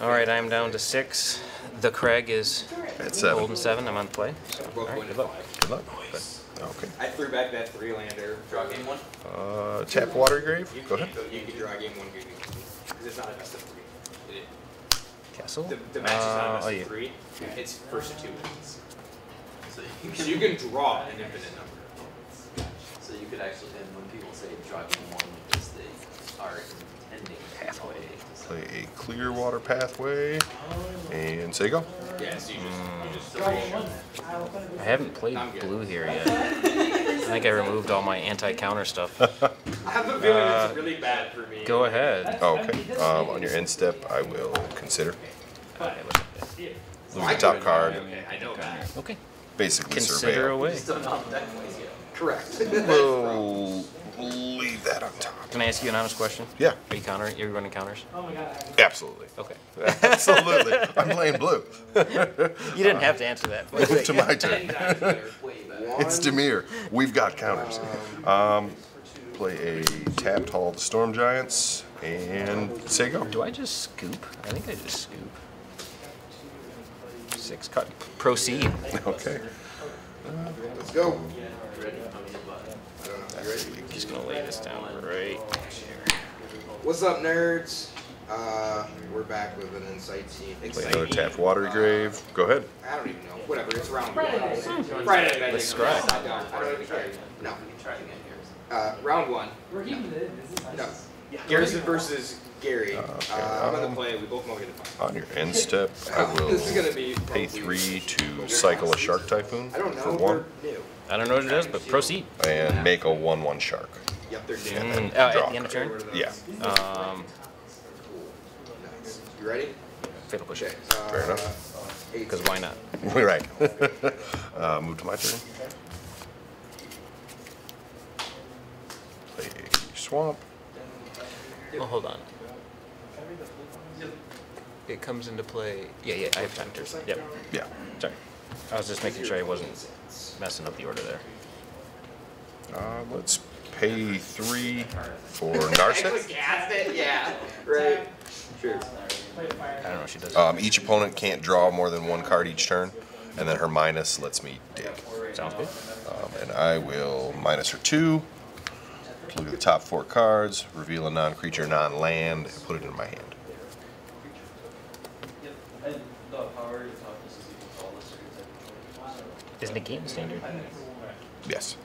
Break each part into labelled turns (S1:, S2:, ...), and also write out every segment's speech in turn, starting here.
S1: All right, I'm down to six. The Craig is
S2: At seven.
S1: holding seven. I'm on play. So, all right, good luck.
S2: Good luck. Okay.
S3: I threw back that three lander. Draw game one.
S2: Uh, tap watery grave.
S3: You
S2: Go
S3: can,
S2: ahead.
S3: You can draw game one, game two. Because it's not a best of three. It,
S1: Castle.
S3: the, the match is not a
S1: Uh,
S3: best
S1: oh,
S3: of
S1: you.
S3: three. It's first two wins. So you can, so you can draw an infinite number.
S4: So you could actually, and when people say draw game one, because they are intending
S1: Pathway.
S2: Play a Clearwater Pathway. And say go.
S3: Yeah, so you just, you just
S1: I haven't played blue here yet. I think I removed all my anti-counter stuff.
S3: I have a feeling
S1: Uh,
S3: it's really bad for me.
S1: Go ahead.
S2: Oh, okay. Um, on your end step, I will consider.
S1: Okay, look at that.
S2: Lose the top card.
S3: Okay, I know that.
S1: Okay.
S2: Basically
S1: Consider
S2: surveil.
S1: away.
S4: Just don't know how deck plays yet.
S3: Correct.
S2: We'll leave that on top.
S1: Can I ask you an honest question?
S2: Yeah,
S1: Are you counter? You're running counters? Oh my god.
S2: absolutely.
S1: Okay.
S2: Absolutely. I'm playing blue.
S1: You didn't have to answer that.
S2: Move to my turn.
S4: They're way better.
S2: It's Dimir. We've got counters. Um, play a tapped Hall of the Storm Giants and say go.
S1: Do I just scoop? I think I just scoop. Six cut. Proceed.
S2: Okay.
S3: Let's go.
S4: Ready? How many buttons?
S3: You ready?
S1: Just gonna lay this down right here.
S3: What's up, nerds? Uh, we're back with an insight scene.
S2: Play another tapped Watery Grave. Go ahead.
S3: I don't even know. Whatever. It's round one. Friday night magic.
S1: Let's scry.
S3: I don't, I don't even care. No.
S4: You can try again here.
S3: Uh, round one.
S5: We're keeping it. This is
S3: No.
S5: Nice.
S3: Garrison versus Gary. Uh,
S2: Okay,
S3: I'm gonna play. We both know we're gonna fight.
S2: On your end step, I
S3: Uh,
S2: will
S3: This is gonna be
S2: pay three to cycle a Shark Typhoon
S3: I don't know.
S2: for one
S3: new.
S1: I don't know what it is, but proceed.
S2: and make a 1 1 Shark.
S3: Yep, they're new.
S2: And then
S1: Mm, oh,
S2: draw
S1: at the end of turn?
S2: Yeah,
S1: Um,
S3: Nice. You ready?
S1: fatal push.
S3: Okay. Uh,
S2: fair enough.
S3: Eight.
S1: Because why not?
S2: We're right. uh, move to my turn. Play Swamp.
S1: Oh, hold on. It comes into play. Yeah, yeah, I have time to. Yep.
S2: Yeah.
S1: Sorry. I was just making sure I wasn't messing up the order there.
S2: Uh, let's pay three for
S3: I
S2: Narset.
S3: cast it. Yeah. Right. Sure.
S1: I don't know what she does.
S2: Um, each opponent can't draw more than one card each turn, and then her minus lets me dig.
S1: Sounds good.
S2: Um, and I will minus her two. Look at the top four cards, reveal a non-creature, non-land, and put it in my hand.
S4: And the power to talk this is equal to all the circuits
S1: Is negate standard?
S2: Yes.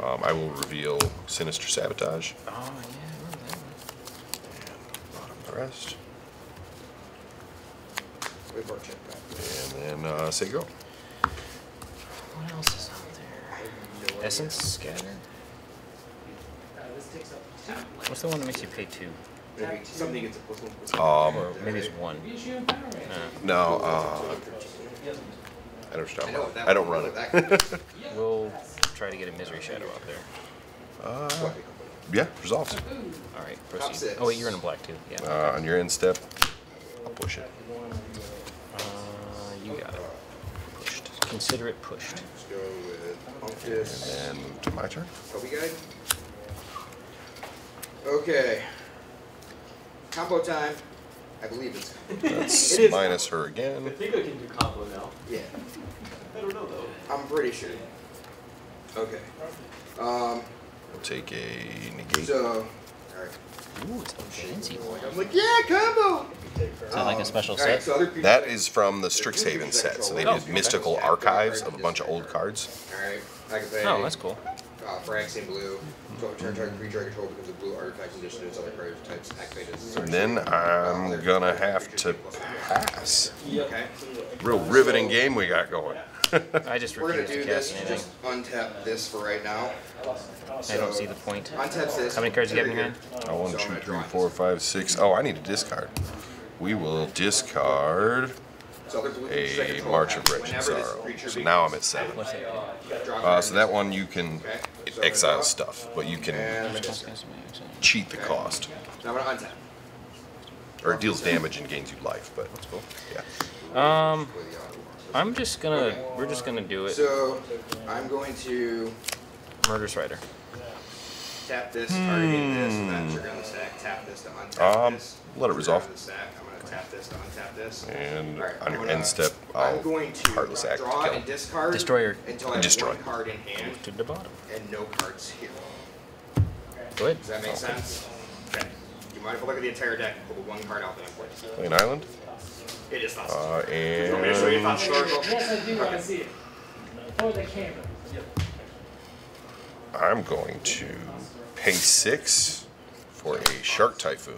S2: Um, I will reveal Sinister Sabotage.
S1: Oh, yeah, I remember that one.
S2: Bottom the rest.
S3: Wait for a check back.
S2: And then uh, say go.
S1: What else is out there? Essence scatter.
S5: Uh, this takes up
S1: What's the one that makes you pay two?
S3: Maybe something gets a plus one. plus one.
S2: Um,
S1: Or maybe it's one.
S5: issue.
S1: No.
S2: no, uh, I don't,
S3: I know
S2: I don't run it.
S1: We'll try to get a misery shadow out there.
S2: uh, yeah, resolves.
S1: All right, proceed. Oh wait, you're in a black too. Yeah.
S2: Uh, on your instep, I'll push it.
S1: Uh, you got it. Pushed. Consider it pushed.
S3: Let's go with Unctus.
S2: And move to my turn.
S3: Kelpie guide. Okay. Combo time. I believe it's.
S2: That's
S3: It is.
S2: minus her again.
S4: I think I can do combo now.
S3: Yeah.
S4: I don't know though.
S3: I'm pretty sure. Okay. Um.
S2: We'll take a negate.
S3: So. Alright.
S1: Ooh, it's a fancy.
S3: I'm like, yeah, combo.
S1: Is that like a special
S3: Alright,
S1: set?
S3: so other creatures
S2: That
S3: I-
S2: is from the Strixhaven set. So they
S1: Oh.
S2: did mystical archives of a bunch of old cards.
S3: Alright. I can play.
S1: Oh, that's cool.
S3: Uh, Phyrexian blue. So turn target creature I control becomes a blue artifact condition its other card types activated. as
S2: And then I'm gonna have to pass.
S3: Okay.
S2: Real riveting game we got going.
S1: I just
S3: We're gonna
S1: refuse
S3: do
S1: to
S3: this.
S1: cast anything.
S3: Just untap this for right now.
S1: I don't see the point.
S3: Untaps this.
S1: How many cards you
S3: put
S1: got in
S3: here.
S1: hand?
S2: Uh, one,
S3: So I'm
S2: two,
S3: gonna
S2: three,
S3: draw
S2: four, five, six. Oh, I need to discard. We will discard
S3: So other blue creatures I
S2: a
S3: control
S2: March of Wretched
S3: whenever
S2: Sorrow. So now I'm at seven.
S1: What's that?
S3: Draw
S2: Uh, so that one you can exile stuff, but you can
S3: I'm gonna discard.
S2: cheat the cost.
S3: Now I'm gonna untap.
S2: Or it deals damage and gains you life, but that's
S3: cool.
S2: Yeah.
S1: Um, I'm just gonna. We're just gonna do it.
S3: So I'm going to
S1: Murderous Rider.
S3: Tap this, targeting this, and then trigger on the stack. Tap this to untap
S2: Um,
S3: this.
S2: let it resolve.
S3: the stack. I'm gonna tap this to untap this.
S2: And
S3: Alright,
S2: on your
S3: gonna-
S2: end step, I'll
S3: I'm going to
S2: Heartless Act
S3: draw
S2: kill.
S3: and discard
S1: Destroyer.
S3: until I have
S2: Destroy.
S3: one card in hand
S1: To the bottom.
S3: and no cards here.
S1: Go ahead.
S3: Does that make sense? Okay. Do you mind if I look at the entire deck and pull the one card out that I played?
S2: Play an island.
S3: It is not.
S2: Uh,
S3: Do you want me to show you
S2: and
S5: Yes, I do
S3: Okay.
S5: wanna see it. For the camera.
S2: I'm going to pay six for a Shark Typhoon.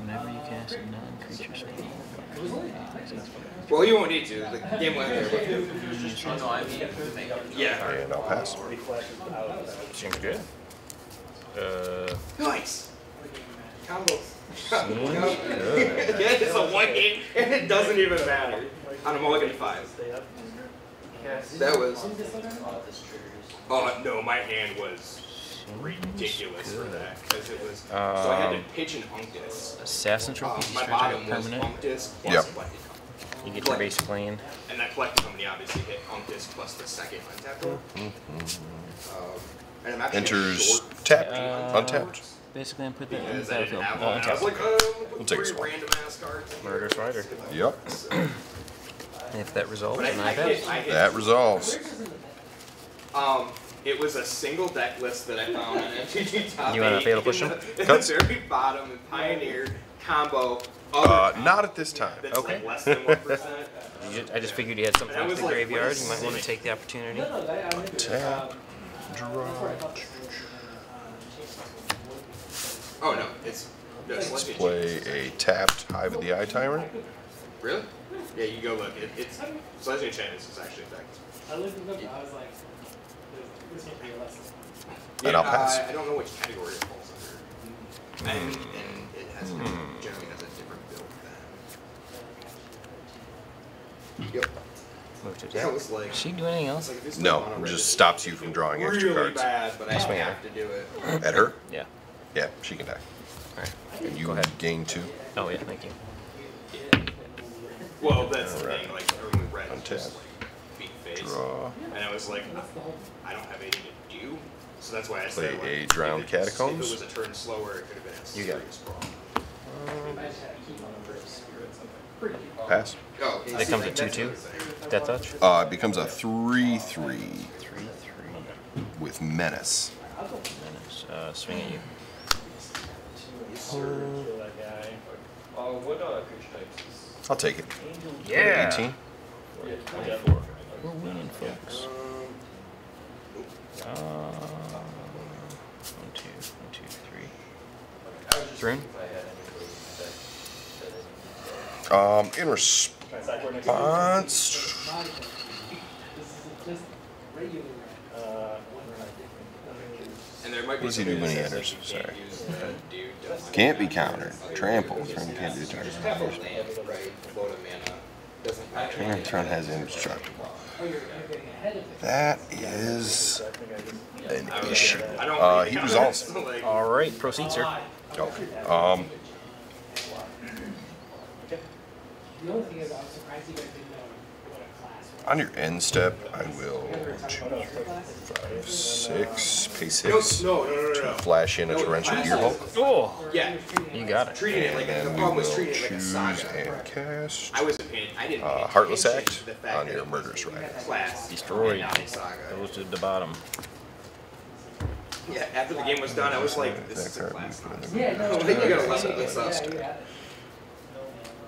S1: Whenever you cast a non-creature spell.
S3: Well, you won't need to. The game went there.
S4: Oh, no, you can make up.
S3: Yeah.
S2: And I'll pass.
S1: Seems good. Uh,
S3: Nice. Combos. yeah, it's a one game and it doesn't even matter. On a mulligan five. That was.
S4: This triggers.
S3: Oh no, my hand was ridiculous for that because it was. so I had to
S1: Um,
S3: pitch an Unctus.
S1: Assassin
S3: Um,
S1: trophy.
S3: my
S1: Stretch
S3: bottom was
S1: permanent.
S3: Unctus plus
S2: Yep.
S3: collected.
S1: You get your base plane.
S3: And that collected company obviously hit Unctus plus the second untapped one. Um, and I'm actually
S2: Enters tapped,
S1: Uh,
S2: untapped.
S1: Basically, I put that in the
S3: because I didn't
S1: battlefield.
S3: have
S1: Oh,
S3: one. And I was
S1: untapped.
S3: like, uh,
S2: We'll
S3: we'll
S2: take
S3: put
S2: a
S3: three
S2: swap.
S3: random ass cards. in here.
S1: Murderous Rider.
S2: Yep,
S1: If that resolves,
S3: I,
S1: then
S3: I
S1: I
S3: hit. I hit
S2: that resolves.
S3: Um, it was a single deck list that I found on MTG Top
S1: You want
S3: a
S1: fatal push?
S3: In the, in the very bottom and Pioneer combo.
S2: Uh, not at this time.
S3: That's
S1: Okay.
S3: like less than one percent.
S1: You I just figured you had something
S3: And
S1: in the
S3: like,
S1: graveyard. You might want to take the opportunity.
S5: No, no, that,
S2: Tap.
S5: Um, that's where I thought the-
S3: Oh no, it's no, it's
S2: Let's play a tapped Hive of the Eye Tyrant.
S3: Really? Yeah, you go look. It, it's Celestial Enchantments is actually effective.
S5: I looked it up, I was like, this can't be a lesson.
S2: And I'll
S3: Yeah,
S2: pass.
S3: Uh, I don't know which category it falls under. And, and it has generally has a different build than. Yep.
S1: Move to
S3: Yeah,
S1: attack.
S3: it was like.
S1: Does she do anything else?
S3: like if
S2: No, it just
S3: red,
S2: stops you from drawing extra cards.
S3: bad, but I
S1: Swing at
S3: have to do it.
S2: At her?
S1: Yeah.
S2: Yeah, she can die.
S1: Alright.
S2: And you
S1: Go ahead.
S2: gain two.
S1: Oh, yeah, thank you.
S3: Well, that's the thing. Like everyone red is
S2: Untap.
S3: Just like beat face,
S2: Draw.
S3: and I was like, I don't have anything to do. So that's why I said
S2: Play
S3: like,
S2: a Drowned
S3: if it-
S2: Catacombs.
S3: If it was a turn slower, it could have been a
S1: You got
S3: serious problem.
S5: I just had a key on the first spirit, so pretty.
S2: Pass.
S3: Oh,
S1: They come to 2-2? Death touch?
S2: Uh, it becomes a 3 3
S1: Three, three.
S2: with Menace.
S1: Minutes. Uh, swing at you.
S6: Uh, what uh, creature types is
S2: I'll take it.
S1: Yeah.
S2: 18.
S1: Twenty-four. We're winning, folks. Uh, one, two, one, two, three. Thrun?
S6: if I had any of those that that I
S2: Um, in response,
S5: This is regular.
S3: And there might be
S2: What does he do when he enters? Sorry.
S3: use the dude doesn't
S2: can't be
S3: have
S2: countered. Trample.
S3: abilities.
S2: Turn can't do target.
S3: Just have a land, right? Float a mana. Doesn't matter.
S2: Turn, turn has indestructible.
S5: Oh, you're, you're getting ahead of it.
S2: That is an issue. Uh, he
S3: count
S2: resolves.
S3: it, so, like,
S1: Alright, proceed, sir.
S2: Okay. Um,
S5: The only thing is, I was surprised you guys didn't know what a class was.
S2: On your end step, I will two, five, six, pay six,
S3: no, no, no, no, no.
S2: flash in a torrential
S3: class
S2: Gearhulk,
S3: is-
S1: Oh!
S3: Yeah,
S1: You got it.
S3: treating it like a, the
S2: we
S3: problem was
S2: will
S3: treating like a
S2: choose
S3: saga.
S2: and cast
S3: I wasn't paying. I didn't.
S2: Uh, Heartless Act
S3: to the fact
S2: on your Murderous
S3: a
S2: Rider.
S1: Destroyed.
S3: and not a saga.
S1: Goes to the bottom.
S3: Yeah, after the game was done, I was like, this is a class.
S2: we put in the
S5: Yeah, no.
S3: I think you gotta
S5: yeah,
S3: level this up.
S5: Yeah, it.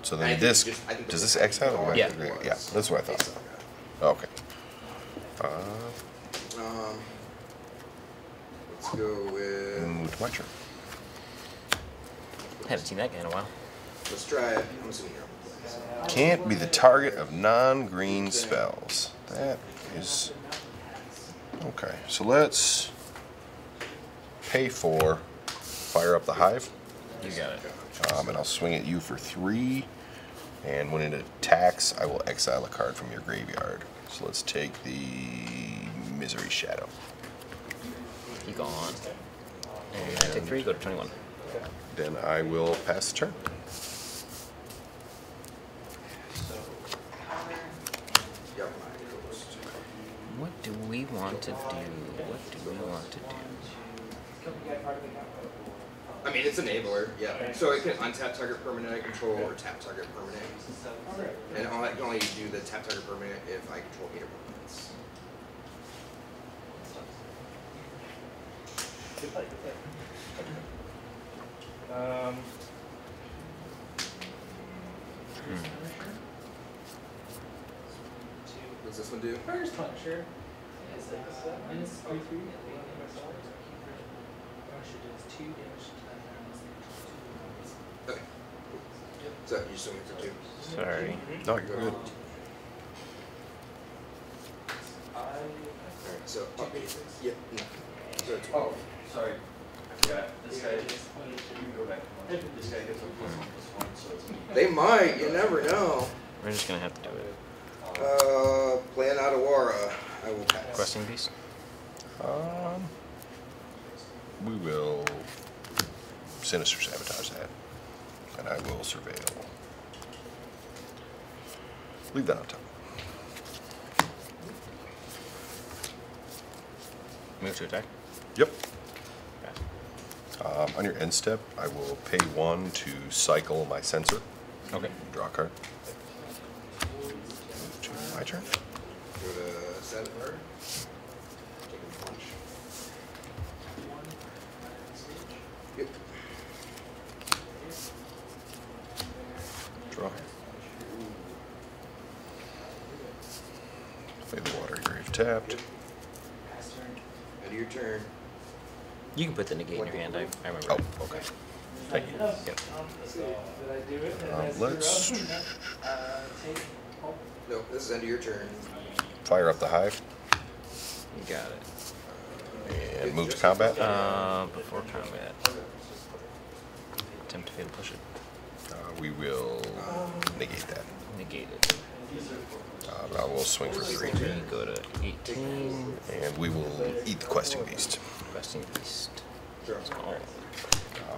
S2: So then this,
S3: just-
S2: does this exile? or
S1: Yeah.
S2: Yeah, that's what I thought. Okay. Uh,
S3: Um, let's go with.
S2: and my turn.
S1: Haven't seen that guy in a while.
S3: Let's try it. I'm assuming you're.
S2: Can't be the target of non-green spells. That is okay. So let's pay for fire up the hive,
S1: You got it.
S2: um, and I'll swing at you for three. And when it attacks, I will exile a card from your graveyard. So let's take the misery shadow.
S1: You gone. And I take three, go to 21.
S2: Then I will pass the turn.
S1: What do we want to do? What do we want to do?
S3: I mean, it's enabler, yeah. So it can untap target permanent I control or tap target permanent.
S5: Alright.
S3: And all I can only do the tap target permanent if I control meter permanents.
S6: Good play, good play. Um,
S3: What's this one do?
S5: First Punisher is minus three three. Punisher does two damage to that round.
S3: Okay. So you're swinging for two.
S1: Sorry.
S2: No, you're good.
S3: Alright, so oh, yeah, no. So it's
S6: oh, sorry, I forgot, this guy, you can go back this guy gets a plus one plus one, so it's.
S3: They might, you never know.
S1: We're just gonna have to do it.
S3: Uh, plan out Awara. I will pass.
S1: Questing beast.
S2: Um, we will sinister sabotage that, and I will surveil. Leave that on top.
S1: Move to attack.
S2: Yep.
S1: Pass.
S2: Um, on your end step, I will pay one to cycle my Censor.
S1: Okay.
S2: Draw a card. Move to my turn.
S3: Go to seven. Take a punch. Yep.
S2: Draw. Play the watery grave tapped.
S3: End of your turn.
S1: You can put the negate in your hand. I, I remember.
S2: Oh, okay. Thank you.
S1: Yep.
S5: Did I do it?
S2: Um, let's
S5: Uh, take, oh,
S3: No, this is end of your turn.
S2: fire up the hive
S1: You got it.
S2: and move to combat.
S1: Uh, before combat. Attempt to fatal push it.
S2: Uh, we will negate that.
S1: Negate it.
S2: Uh, I will swing for three.
S1: Go to 18.
S2: And we will eat the questing beast.
S1: Questing beast.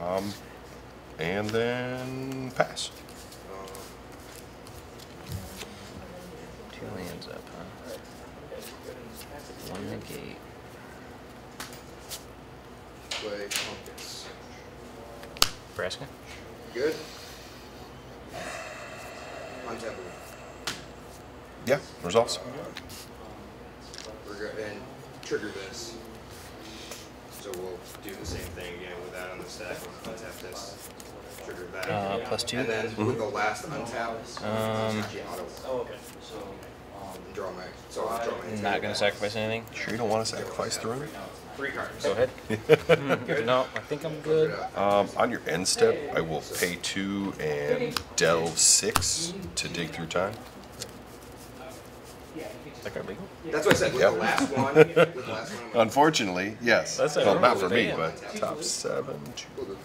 S2: Um, and then pass.
S1: Two lands up, huh? One negate.
S3: play Pumpkins.
S1: Braska?
S3: Good? Untap.
S2: Yeah, results.
S3: We're go- and trigger this. So we'll do the same thing again with that on the stack. Untap this. Trigger that.
S1: Uh, plus two.
S3: And then with the last untap,
S1: Um,
S6: Oh, okay, so, um,
S3: draw my. So I'll draw my.
S1: Not gonna sacrifice anything?
S2: Sure you don't want to sacrifice the rune?
S3: Three cards.
S1: Go ahead. no, I think I'm good.
S2: Um, on your end step, I will pay two and delve six to dig through time.
S5: Yeah, you can
S1: that card legal?
S3: That's what I said with
S2: Yep.
S3: the last one. With the last one.
S2: Unfortunately, yes.
S1: That's
S2: well, not for me,
S1: ban.
S2: but top seven. two-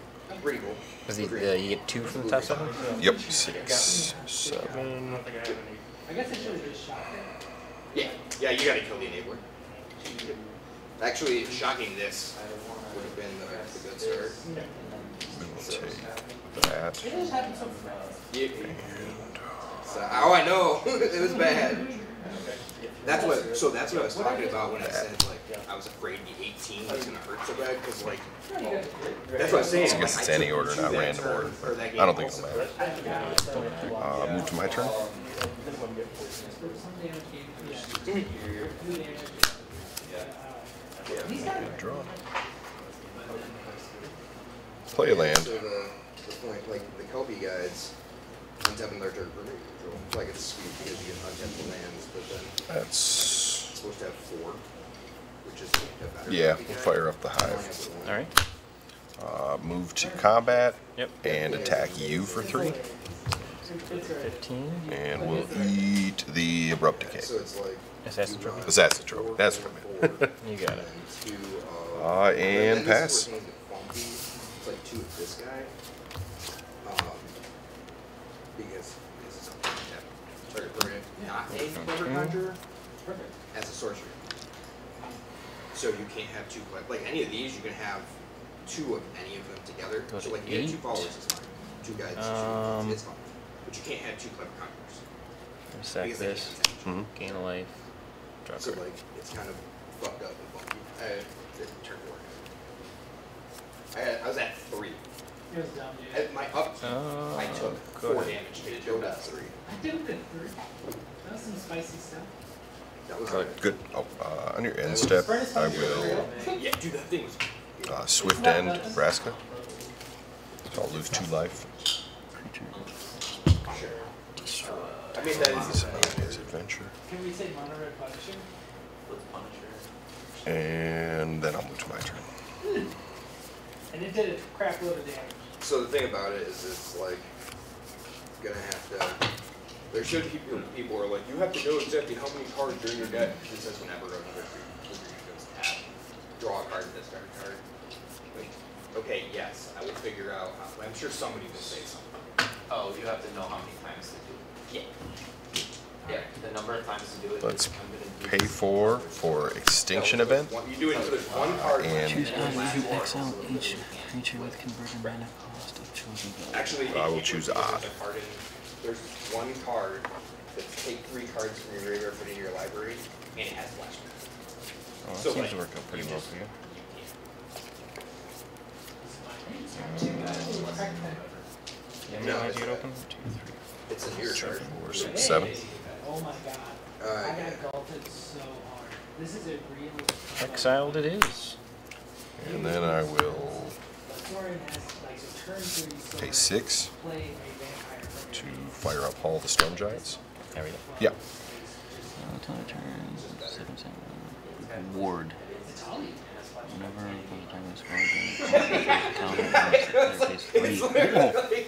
S3: Pretty cool.
S1: Is the, uh, you get two from the top seven?
S2: Yep, six, seven.
S5: I guess I should have just shot it.
S3: Yeah, yeah, you gotta kill the enabler. Actually, shocking this would have been the, the good start.
S2: We will take that.
S5: It just happened so fast.
S3: Yeah. So, oh, I know, it was bad. That's what. So that's what I was talking about when I said like I was afraid the 18 was gonna hurt so bad because like
S5: No, you got
S3: that's what I was saying.
S2: I guess it's
S3: I
S2: any order, not random
S3: turn
S2: order, but I don't think it'll matter. Uh, move to my turn.
S5: Some damage gave, yeah. Two damage. Uh, He's got
S2: Draw. Play a land.
S3: So the, the point, like the Kelpie guides, untapping their turn for me. So like it's sweet because you get untapped lands, but then it's
S2: That's
S3: supposed to have four, which is a better.
S2: yeah. We'll fire up the hive.
S1: Alright.
S2: Uh, move to combat
S1: Yep.
S2: and attack you for three,
S1: 15.
S2: and we'll eat the abrupt decay.
S3: So it's like
S1: Assassin
S3: you
S1: trophy.
S2: Assassin trophy, that's what I meant.
S1: You got it.
S3: and.
S2: Uh, and pass.
S3: This is where things get funky. It's like two of this guy. Um, because this is something that target permanent, not a clever conjurer,
S5: Perfect.
S3: as a sorcerer. So you can't have two clever, like any of these, you can have two of any of them together.
S1: Go
S3: So
S1: to
S3: like you get two followers is fine, two guides,
S1: Um,
S3: two, it's fine. But you can't have two clever conjurers.
S1: Sack
S3: because they
S1: this.
S3: can't attack.
S2: Mhm.
S1: Gain a life. Draw a
S3: So
S1: card.
S3: like, it's kind of fucked up and funky. Uh, the turn four. I, I was at three.
S5: It was dumb, dude.
S3: At my up,
S1: Uh,
S3: I took four
S1: ahead.
S3: damage. It go to three.
S5: I did it at three. That was spicy stuff.
S3: That was
S2: Uh, good. Oh, uh, on your end step, I will.
S3: Yeah, dude, that thing was.
S2: uh, swift end Nebraska. So I'll lose two life.
S3: Sure. I mean, that
S2: His, uh, his adventure,
S5: Can we say mono red Punisher?
S4: With Punisher.
S2: and then I'll move to my turn.
S5: And it did a crap load of damage.
S3: So the thing about it is, it's like gonna have to. There should be people, people who are like, you have to know exactly how many cards are in your deck. It says whenever another creature goes tap, draw a card, discard a card. Like, okay, yes, I will figure out. How, I'm sure somebody will say something.
S4: Oh, you have to know how many times to do it.
S3: Yeah.
S4: Yeah, the number of times to do it.
S2: Let's
S4: I'm gonna do
S2: Pay for for extinction event.
S3: One, you do it so there's one card.
S2: And-
S1: Choose
S3: and
S1: odd
S3: last
S1: exile each creature with converted mana cost of chosen.
S3: Actually,
S2: I will
S3: it- it-
S2: choose
S3: there's
S2: odd.
S3: A card in- There's one card that's take three cards from your graveyard, put it in your library, and it has flashback.
S2: Oh, that
S3: So,
S2: seems
S3: like,
S2: to work out pretty well for you.
S1: Yeah,
S3: No, it's
S1: you
S3: not.
S1: open? Two, three.
S3: It's in your chart.
S2: Four, six, seven.
S5: Oh my god.
S3: Uh,
S5: I
S3: yeah.
S5: got gulted so hard. This is a real.
S1: Exiled it is.
S2: And then I will
S5: Saurian has like so
S2: pay six to fire up Hall of the Storm Giants.
S1: There we go.
S2: Yeah.
S1: Uh, ton of turns. Seven, seven. Ward. Whenever opposing time is scored, then counter unless the player pays three.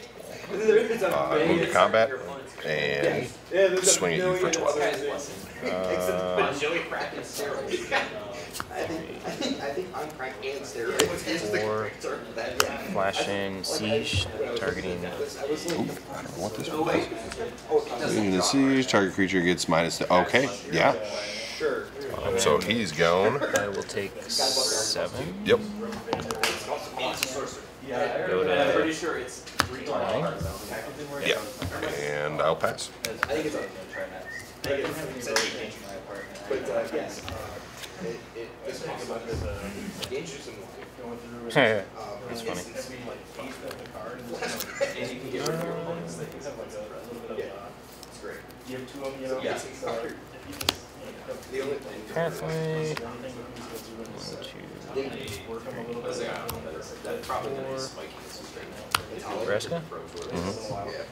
S2: Uh, move to combat and swing at you for 12. Uh,
S3: On. I think, I think, I think on crack and steroids
S1: Four. Flash siege, targeting.
S2: Ooh, I don't what this
S3: oh
S2: one.
S3: Oh.
S2: Leading the siege, target creature gets minus. The, okay, yeah. Um, so he's gone.
S1: I will take seven.
S2: Yep.
S1: Go
S4: I'm
S1: to
S4: pretty sure it's three
S1: Nine.
S2: Yeah. And I'll pass.
S3: I think it's a, I think it's eight. But, uh, yes, uh, it, it, this talks about the, the interesting one.
S1: That's
S3: Um, it's-
S1: funny.
S4: And you can get rid of your opponent's things.
S3: Yeah, it's great.
S6: You have two of them, you know?
S3: Yeah.
S6: So if you just, you
S3: The only thing.
S1: Pathway.
S6: anything with these guys, you wouldn't
S1: One, two,
S6: work them a little
S4: That's
S6: bit.
S4: like, that's, that's probably gonna be spiking this straight now.
S1: Nebraska?
S2: Mhm.
S3: Yeah.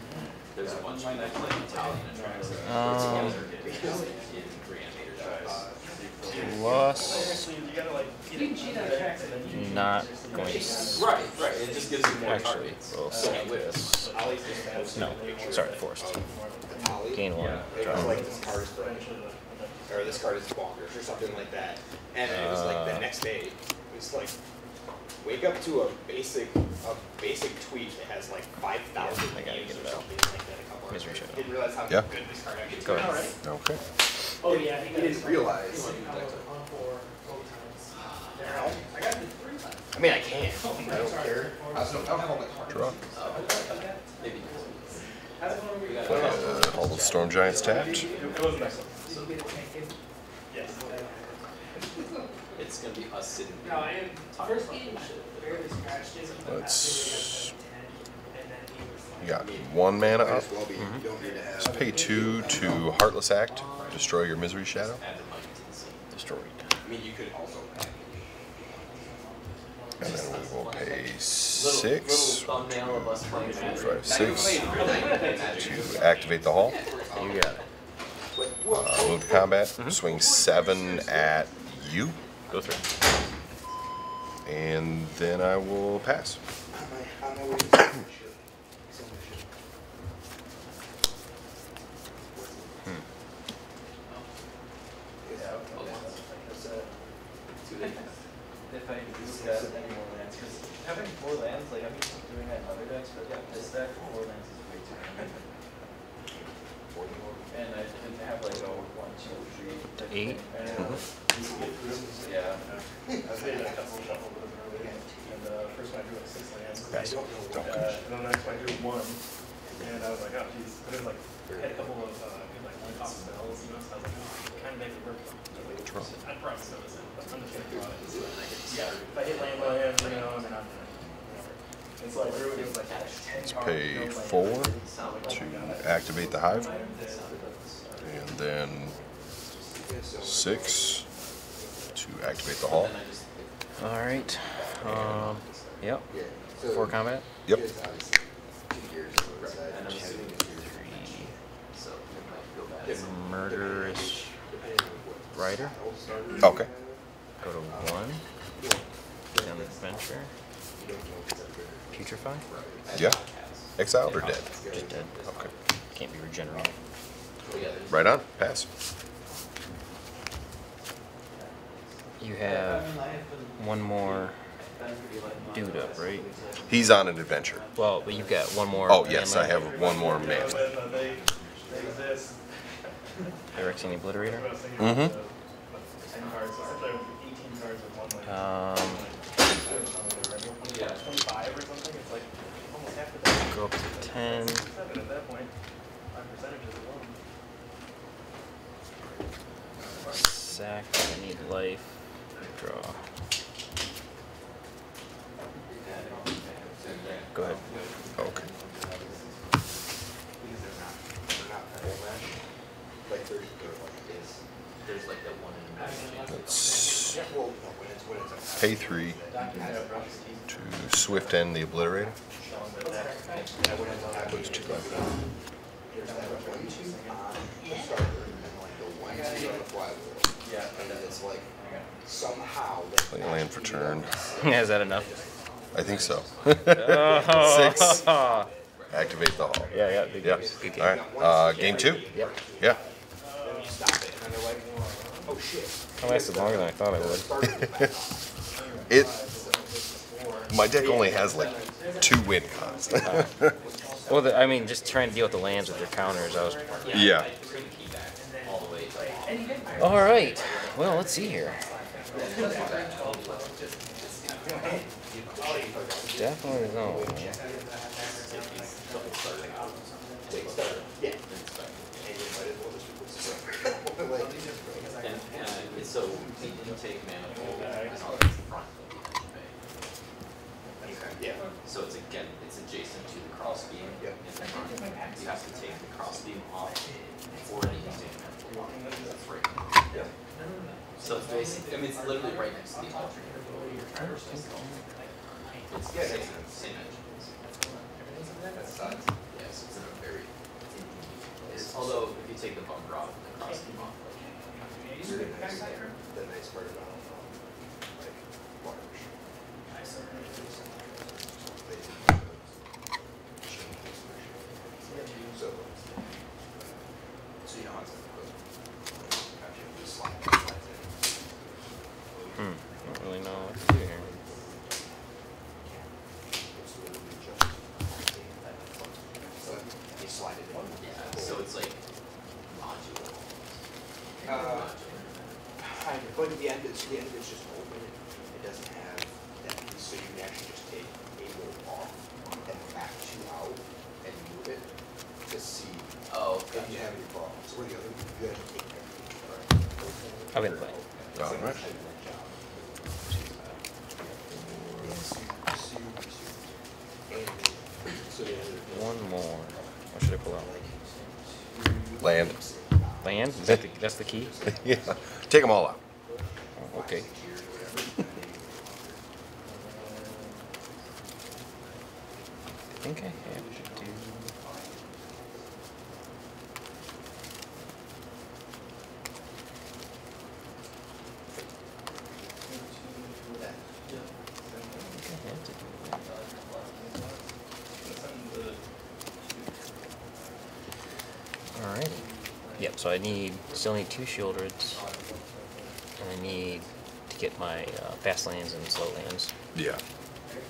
S6: You
S1: Not going to. s-
S4: Right, right, it just gives you more
S1: Actually, we'll
S4: So
S1: save this.
S3: Ollie's just posted
S1: No, sorry,
S3: of,
S1: forced. Gain one.
S3: It was like this card is broken, or this card is bonkers, or something like that. And it was like the
S1: Uh.
S3: next day, it was like, wake up to a basic, a basic tweet that has like five thousand
S1: I gotta
S3: views or something like that. A couple
S1: Misery
S3: hours.
S1: Shadow.
S3: Didn't realize how
S2: Yeah.
S3: good this card actually is.
S1: Go ahead.
S2: Okay.
S5: Oh yeah,
S3: He didn't realize.
S5: On four, both times. There, I got three left.
S3: I mean, I can. I don't care. I was, I'll call it hard.
S2: Draw.
S4: Maybe.
S5: How's it going over
S4: We
S5: here?
S4: got-
S2: Uh, Hall of the Storm Giants tapped.
S6: It it was nice.
S5: So you get a check in?
S6: Yes.
S4: It's gonna be us sitting.
S5: No, I am, first game, barely scratched it. but
S2: Let's-
S5: I think we got 10, and then he was like-
S2: You got one mana up.
S3: as well be. You don't need to have.
S2: Just pay two to Heartless Act. Destroy your Misery Shadow.
S4: Add the money to the scene.
S1: Destroyed.
S3: I mean, you could also.
S2: And then we will pay
S4: Little,
S2: six
S4: little thumbnail of us playing Magic.
S2: five, six. To activate the Hall.
S1: You got it.
S2: Uh, move to combat. Swing seven at you.
S1: Go through.
S2: And then I will pass.
S3: On my, on my way to sell my shit. Sell my shit.
S6: Yeah, okay. That's, uh,
S4: Two days.
S6: If I use that any more lands, because having four lands, like I'm used to doing that in other decks, but yeah, this deck, four lands is way too many. And I didn't have like a one, two, three. type
S1: Eight?
S6: thing. And, uh, Yeah. I played a couple shuffle with them early, and uh, first one I drew like six lands.
S1: Pass.
S6: Uh, and then next one I drew one, and I was like, oh geez, but it was like, had a couple of, uh, good like one cost spells, you know, so I was like, oh, kind of make it work.
S2: Draw.
S6: I'd probably still listen, but I'm just gonna draw it. Yeah, if I hit land by land, you know, and then I'm gonna. And I drew it, it was like ten
S2: Let's pay four
S6: It sounded like,
S2: to activate the hive, and then six to activate the hall.
S1: All right. Um, yep. Four combat.
S2: Yep.
S3: It's obviously two years on the side.
S7: And I'm assuming it's your
S1: Three.
S7: so it might go bad.
S3: Yeah.
S1: Murderous
S3: Depending on what
S1: rider.
S2: Okay.
S1: Go to one. Then adventure.
S3: you don't know if it's a
S1: Putrefy.
S2: Yeah. Exiled or dead?
S1: Just dead.
S2: Okay.
S1: Can't be regenerated.
S2: Right on. Pass.
S1: You have one more dude up, right?
S2: He's on an adventure.
S1: Well, but you've got one more.
S2: Oh yes, I have one more man.
S6: but, they, they exist.
S1: Phyrexian Obliterator.
S6: I was
S1: Um, go up to ten.
S6: Seven at that point, by percentages alone.
S1: Sack. I need life. Draw.
S2: Pay three to Swift End the Obliterator. Those two
S3: left.
S2: Play land for turn.
S1: Is that enough?
S2: I think so. Six. Activate the hall.
S1: Yeah, yeah. Big
S2: yeah.
S1: Game.
S2: All right. Uh, game two? Yeah.
S3: Yeah. Oh shit.
S1: I lasted longer than I thought
S3: I
S1: would.
S2: It. My deck only has like two win cons.
S1: Well, the, I mean, just trying to deal with the lands with your counters. I was.
S2: yeah.
S7: Bring the key back all the way to
S1: All right. Well, let's see here. Definitely no.
S3: Yeah. And you might as well just put the starter. Like,
S7: And, uh, so you you take manifold and all that's the front of the
S3: Yeah.
S7: So it's again, it's adjacent to the cross beam
S3: Yep.
S7: in the front. You have to take the cross beam off before you can take manifold off. That's.
S3: Yeah.
S7: So it's basically, I mean, it's literally right next to the alternator. It's the same, same engine.
S3: That sucks.
S7: Yes, it's in a very, it's, although if you take the bumper off and the cross beam off,
S3: the the nice part about, um, like, large. They change So, so you know how it's gonna go. After you just slide, it slides in.
S1: Hmm. Don't really know what to do here.
S3: It's literally just, so you slide it in.
S7: yeah, so it's like modular.
S3: Uh,
S7: Modular.
S3: Kind of, but the end is, the end is just open, it, it doesn't have that piece, so you can actually just take a roll off and back two out and move it to see
S7: Oh,
S3: if you have any problems, or the other, you have to take everything.
S1: I've been playing.
S2: All right.
S3: It's super, super, super. And so the.
S1: One more. What should I pull out?
S2: Land.
S1: Land? Is that the, that's the key?
S2: yeah. Take them all out.
S1: Oh, okay. I think I have to do. I think I have to do that. Alright. Yep, so I need, still need two Shieldreds. And I need to get my uh, fast lands and slow lands.
S2: Yeah.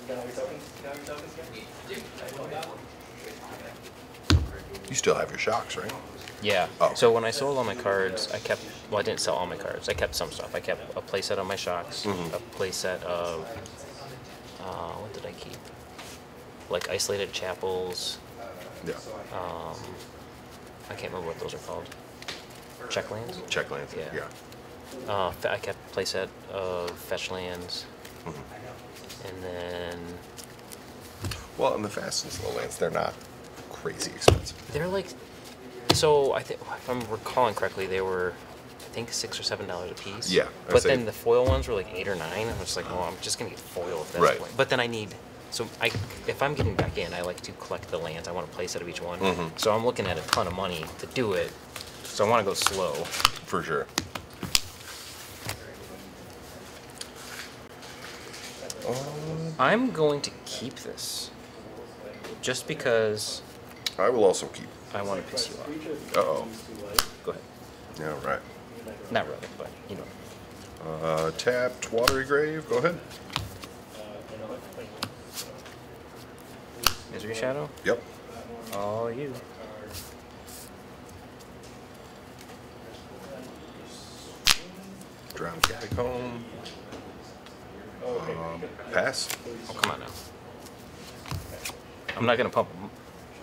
S6: Got all your tokens, got all your tokens yet?
S2: You still have your shocks, right?
S1: Yeah.
S2: Oh.
S1: So when I sold all my cards, I kept. Well, I didn't sell all my cards. I kept some stuff. I kept a playset of my shocks,
S2: mm-hmm.
S1: a playset of. Uh, what did I keep? Like isolated chapels.
S2: Yeah.
S1: Um, I can't remember what those are called. Check lands.
S2: Check lands.
S1: Yeah.
S2: Yeah.
S1: Uh, I kept playset of fetch lands,
S2: Mm -hmm.
S1: and then
S2: Well, and the fast and slow lands, they're not crazy expensive.
S1: They're like, so I think if I'm recalling correctly, they were, I think six or seven dollars a piece.
S2: Yeah, I'd
S1: But
S2: say-
S1: then the foil ones were like eight or nine. I was like, well, I'm just gonna get foil at that
S2: Right.
S1: point. But then I need, so I, if I'm getting back in, I like to collect the lands. I want a place out of each one.
S2: Mm -hmm.
S1: So I'm looking at a ton of money to do it. So I want to go slow.
S2: For sure. Um,
S1: I'm going to keep this, just because
S2: I will also keep.
S1: I want to piss you off.
S2: Uh-oh.
S1: Go ahead.
S2: Yeah, right.
S1: Not really, but you know.
S2: Uh, tapped watery grave. Go ahead.
S1: Misery Shadow.
S2: Yep.
S1: All you.
S2: Drowned catacomb. Um, pass.
S1: Oh, come on now. I'm not gonna pump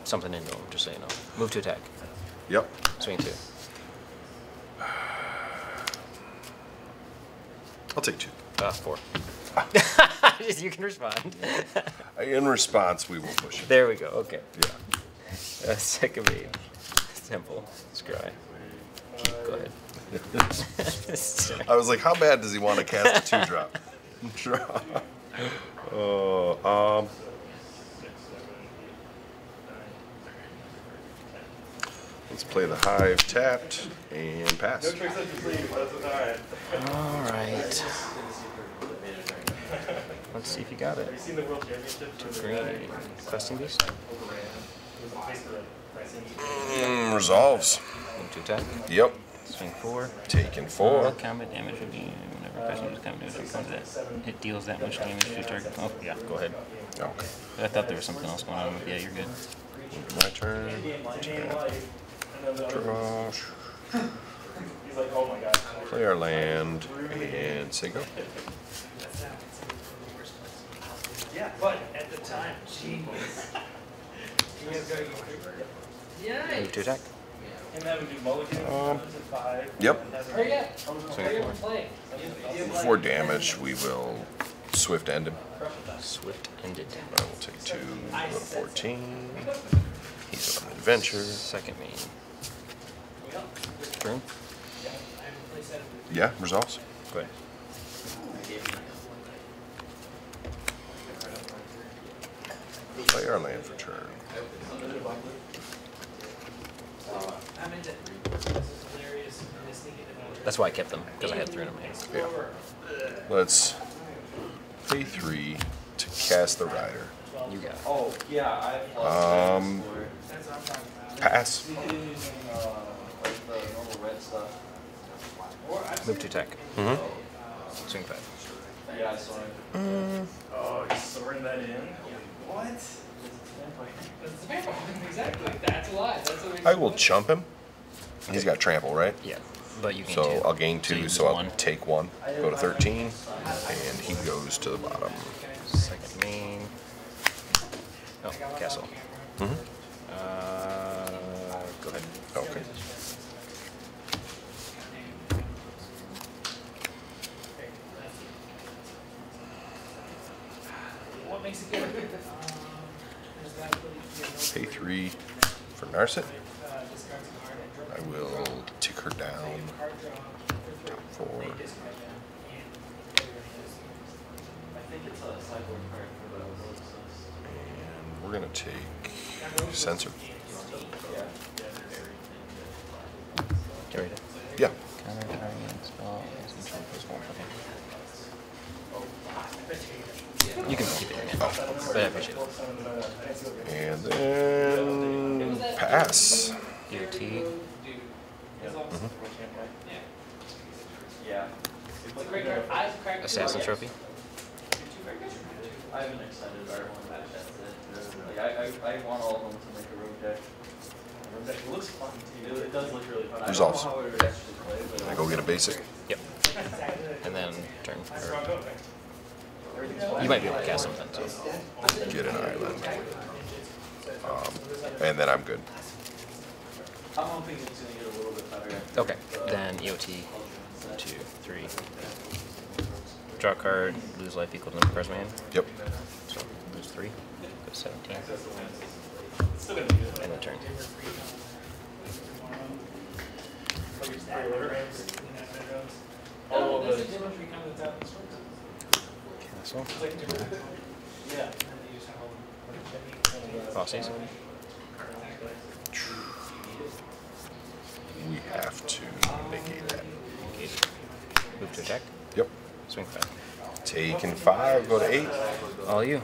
S1: something into him, just so you know. Move to attack.
S2: Yep.
S1: Swing two.
S2: I'll take two.
S1: Uh, four. you can respond.
S2: In response, we will push it.
S1: there we go. Okay.
S2: Yeah.
S1: Uh, second maid. Temple. Scry. Go ahead.
S2: I was like, how bad does he want to cast a two drop? Draw. Uh, um. Let's play the hive tapped and pass.
S6: No tricks up your sleeve, but it's alright.
S1: All right. Let's see if you got it.
S6: Have you seen the World Championship?
S1: Two green. Questing beast.
S6: Overran. It was basically like pricing.
S2: Mm, resolves.
S1: Move to.
S2: Yep.
S1: Swing four.
S2: Taking
S1: All
S2: four.
S1: Uh, combat damage would be whenever question was combat damage comes that it deals that much damage to target. Oh yeah, go ahead.
S2: Okay.
S1: I thought there was something else going on. but Yeah, you're good.
S2: My turn.
S6: Indian life. And then the other,
S2: Draw.
S6: he's like, oh my god.
S2: Play our land and say go.
S5: Yeah, but at the time, genius.
S1: Move to attack.
S6: Him having to do mulligan,
S2: Um,
S6: to five.
S2: Yep.
S5: Hurry up, hurry
S1: four.
S5: up and play.
S2: For damage, we will swift end him.
S1: Swift ended.
S2: I will take two, go to 14. He's on an adventure.
S1: Second main. Turn.
S2: Yeah, resolves.
S1: Go ahead.
S2: Play our land for turn.
S5: I'm into, this is hilarious, and this thing in another.
S1: That's why I kept them because I had three in my hand.
S2: Yeah. Let's pay three to cast the rider.
S1: You got it.
S4: Oh, yeah, I've lost
S2: Um,
S4: for
S5: That's what I'm talking about.
S2: Pass.
S4: We could do using, uh, like the normal red stuff.
S5: Or I've
S1: Move to attack.
S2: Mm-hmm.
S1: Swing five.
S4: Yeah, I saw it.
S6: Oh, he's storing that in? What?
S5: That's the vampire, exactly, that's a lie, that's what we.
S2: I will chump him. He's got trample, right?
S1: Yeah, but you gain
S2: So
S1: two.
S2: I'll gain two,
S1: lose
S2: so I'll
S1: one.
S2: take one, go to 13, and he goes to the bottom.
S1: Second main. Oh, castle.
S2: hmm
S1: Uh, go ahead.
S2: Okay.
S5: What makes it good? Um, there's that ability to get no-
S2: Pay three for Narset.
S5: Card for
S4: the Ellipsis.
S2: And we're gonna take Censor.
S4: Yeah.
S1: Carry.
S2: Yeah.
S1: Counter target spell control plus one. Okay. You can keep it in hand, oh. but I appreciate it.
S2: And then pass.
S1: DOT.
S4: Yeah.
S5: It's a great card. Eyes cracked.
S1: Assassin trophy.
S4: I haven't extended our one match, that's it. I, I, I want all of them to make a rogue deck. Rogue deck looks fun too. It, it does look really fun. I don't
S2: Resolves.
S4: know how it would actually play, but.
S2: I go get a basic?
S1: Yep. And then turn. Or you might be able to cast something. So.
S2: Get an island. Um, and then I'm good.
S4: I'm hoping it's gonna get a little bit better.
S1: Okay. Then EOT. Two, three. Draw a card. Lose life equal to number of cards in hand.
S2: Yep.
S1: So lose three. Go Seventeen.
S6: Access the lands. It's still gonna be good.
S1: End of turn.
S6: Like it's.
S5: Oh, there's a
S6: the,
S5: demo tree kind of that's out in the store.
S1: Castle.
S6: it's like different. Yeah.
S5: And then they use how, what,
S1: Bosses.
S2: We have to negate that.
S1: Move to attack.
S2: Yep.
S1: Swing five.
S2: Taking five, go to eight.
S1: All you.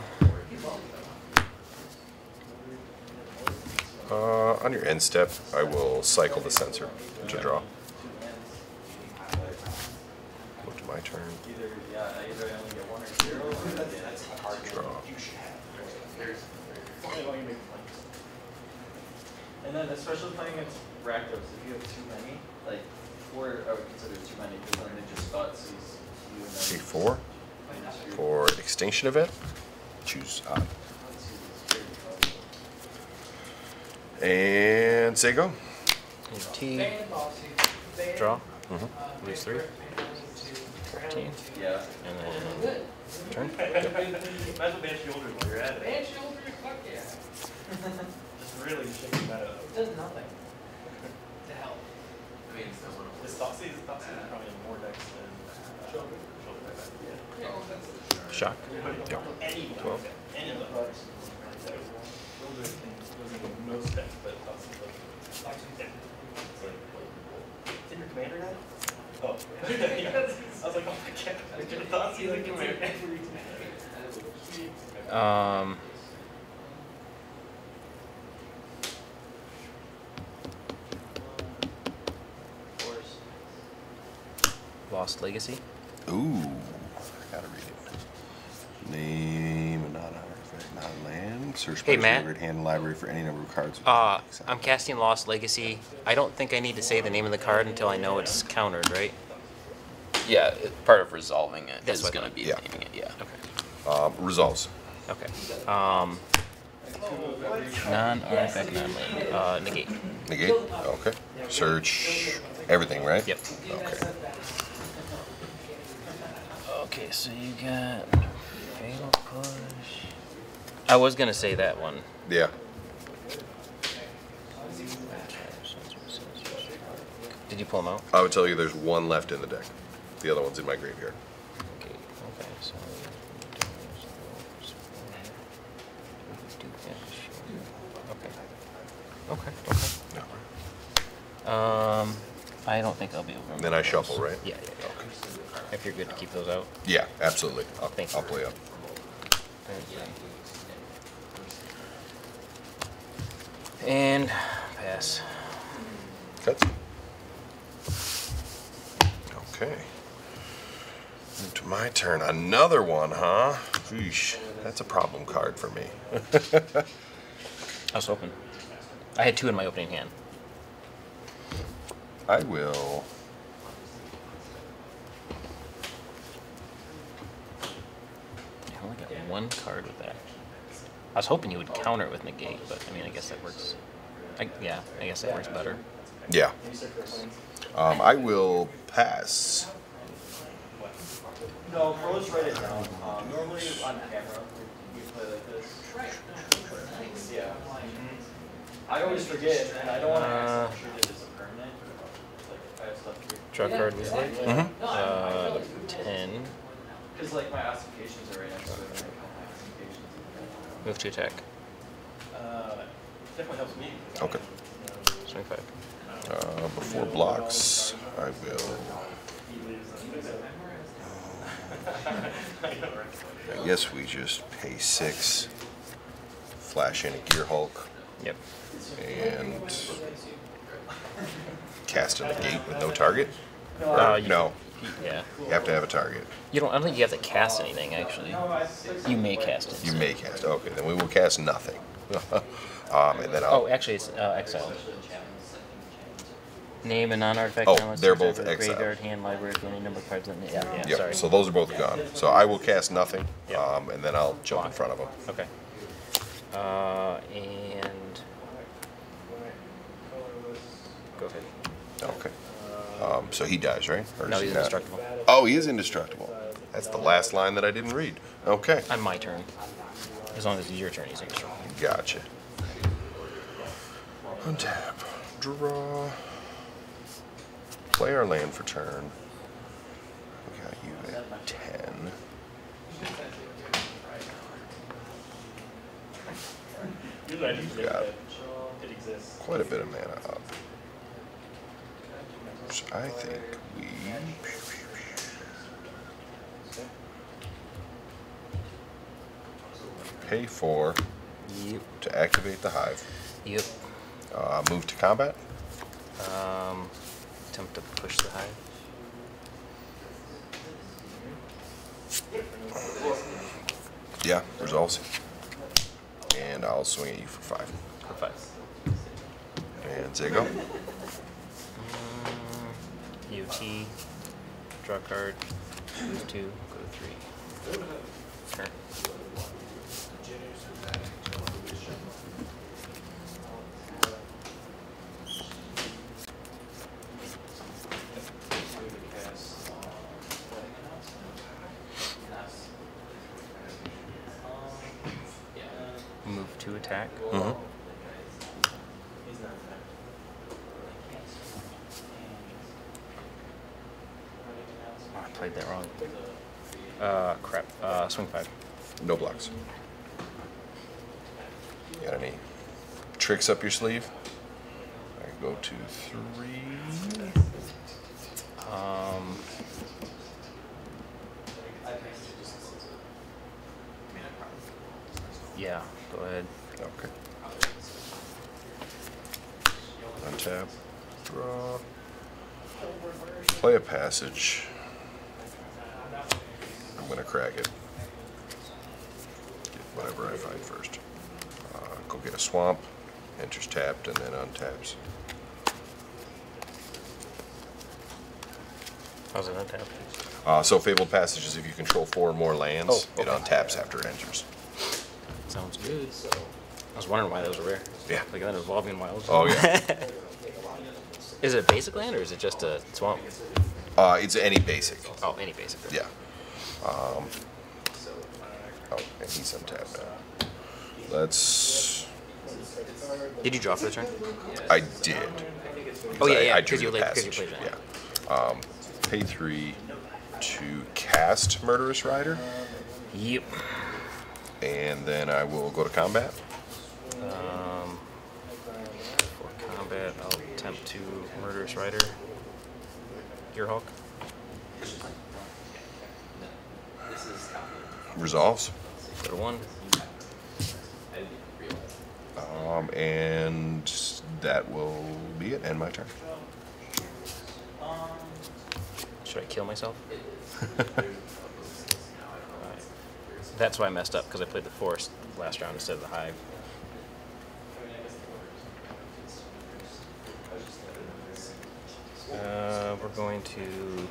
S2: Uh, on your end step, I will cycle the Censor to draw. Go to my turn.
S4: Either, yeah, I either only get one or zero, or I get
S2: Draw.
S6: Only while you make plans.
S4: And then especially playing against Rakdos, if you have too many, like four, I would consider too many, because then it just Thoughtseizes you and then.
S2: Pay four for extinction event. Choose odd. And say go.
S1: T.
S5: Ban bossy, ban,
S1: Draw.
S2: Mhm.
S5: uh,
S1: Lose three.
S5: ban.
S4: Yeah.
S1: And then
S5: Good.
S1: turn.
S6: Might as well ban shoulders while you're at it.
S5: Ban shoulder, fuck yeah.
S6: Just really shaking that up.
S5: It does nothing to help.
S6: i mean it's This Thoughtseize, Thoughtseize is probably more decks than uh, shoulder. Shoulder back. Yeah.
S1: Shock.
S2: Yep.
S6: Anybody.
S1: Twelve.
S6: Anybody. Shoulder thing goes into most decks, but Thoughtseize doesn't. Yeah. It's like, Did your commander die? Oh. I was like, oh my god. Did Thoughtseize the commander?
S1: Um. Lost Legacy.
S2: Ooh, I gotta read it. Name a non-artifact, non-land. Search
S1: Hey,
S2: by
S1: Matt.
S2: favorite hand library for any number of cards. with
S1: Uh, I'm casting Lost Legacy. I don't think I need to say the name of the card until I know it's countered, right?
S8: Yeah, it, part of resolving it
S1: That's
S8: is going to be
S2: Yeah.
S8: naming it. Yeah.
S1: Okay.
S2: Um, resolves.
S1: Okay. Um. Non-artifact, non-land. Uh, negate.
S2: Negate. Okay. Search everything, right?
S1: Yep.
S2: Okay.
S1: Okay, so you got fatal push. I was gonna say that one.
S2: Yeah.
S1: Did you pull them out?
S2: I would tell you there's one left in the deck. The other one's in my graveyard.
S1: Okay. Okay. So. Okay. Okay. Okay. Um, I don't think I'll be able to.
S2: Then I shuffle,
S1: those.
S2: right?
S1: Yeah, yeah, yeah. If you're good to keep those out.
S2: Yeah, absolutely. I'll,
S1: Thank
S2: I'll play up.
S1: And pass.
S2: Cuts. Okay. To my turn. Another one, huh? Sheesh. That's a problem card for me.
S1: I was hoping. I had two in my opening hand.
S2: I will.
S1: I only got one card with that. I was hoping you would counter it with negate, but I mean, I guess that works. I, yeah, I guess that works better.
S2: Yeah. Um, I will pass.
S4: No, pros write it down. Um, normally on camera, we, we play like this. Yeah. I always forget, and I don't want to
S1: Uh,
S4: accidentally treat it as a permanent. Like, I have stuff here.
S1: Draw card with it.
S2: Mhm.
S1: Uh, ten.
S4: Because like my ossifications are right next to it, and I count my ossifications.
S1: Move to attack.
S6: Uh, definitely helps me.
S2: Okay.
S1: Swing five.
S2: Uh, before blocks, I will.
S6: He leaves them. I know, right?
S2: I guess we just pay six. Flash in a Gearhulk
S1: Yep.
S2: and cast in a negate with no target. Or,
S1: Uh, you-
S2: no,
S1: Yeah.
S2: you have to have a target.
S1: You don't. I don't think you have to cast anything actually. You may cast it.
S2: You may cast. Okay, then we will cast nothing. um, and then I'll.
S1: Oh, actually, it's uh, exile. Name a non-artifact.
S2: Oh, they're both
S1: for
S2: exiled.
S1: Graveyard, hand, library, any number of cards. In the, yeah, yeah.
S2: Yep,
S1: Sorry.
S2: so those are both gone. So I will cast nothing,
S1: Yep.
S2: um, and then I'll jump in front of them.
S1: Okay. Uh, and go ahead.
S2: Okay. Um, so he dies, right? Or
S1: No, he's indestructible.
S2: Oh, he is indestructible. That's the last line that I didn't read. Okay.
S1: On my turn. As long as it's your turn, he's extra.
S2: Gotcha. Untap. Draw. Play our land for turn. We got you at 10.
S6: Usually I
S2: Got
S6: that
S2: it.
S6: it exists.
S2: Quite a bit of mana up. I think we. Pay four
S1: Yep.
S2: to activate the hive.
S1: Yep.
S2: Uh, move to combat.
S1: Um, attempt to push the hive.
S2: Yeah, resolves. And I'll swing at you for five.
S1: For five.
S2: And Zago.
S1: Mm, UT. Draw card. Lose two. Go to three. Turn. Move to attack.
S2: Mm-hmm.
S1: Oh, I played that wrong. Uh, crap. Uh, swing five.
S2: No blocks. Got any tricks up your sleeve? I go to three.
S1: Um, yeah, go ahead.
S2: Okay. Untap. Draw. Play a passage. I'm gonna crack it. Get whatever I find first. Uh, go get a swamp. Enters tapped and then untaps.
S1: How's it untap?
S2: Uh, so fabled Passages, if you control four or more lands,
S1: Oh,
S2: it untaps after it enters.
S1: Sounds good. I was wondering why those were rare.
S2: Yeah.
S1: Like that evolving wilds.
S2: Oh yeah.
S1: Is it a basic land or is it just a swamp?
S2: uh, it's any basic.
S1: Oh, any basic.
S2: Yeah. Um, oh, and he's untapped now. Let's.
S1: Did you draw for the turn?
S2: I did.
S1: Oh, yeah,
S2: I-
S1: yeah,
S2: I
S1: 'cause
S2: drew
S1: you
S2: the
S1: late- 'cause you played.
S2: Yeah. Um, pay three to cast Murderous Rider,
S1: Yep.
S2: and then I will go to combat.
S1: Um, for combat, I'll attempt to murderous rider. Gearhulk.
S2: Resolves.
S1: Go to one.
S2: Um, and that will be it. End my turn.
S1: Should I kill myself? That's why I messed up because I played the forest last round instead of the hive. Uh, we're going to